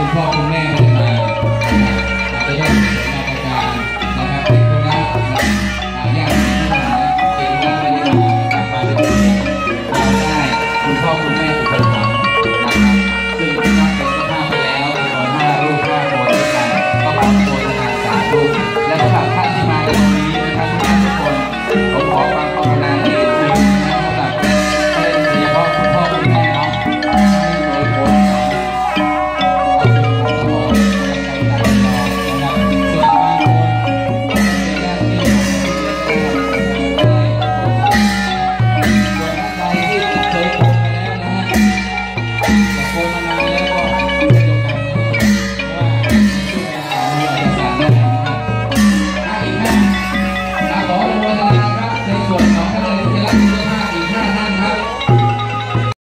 Por favor.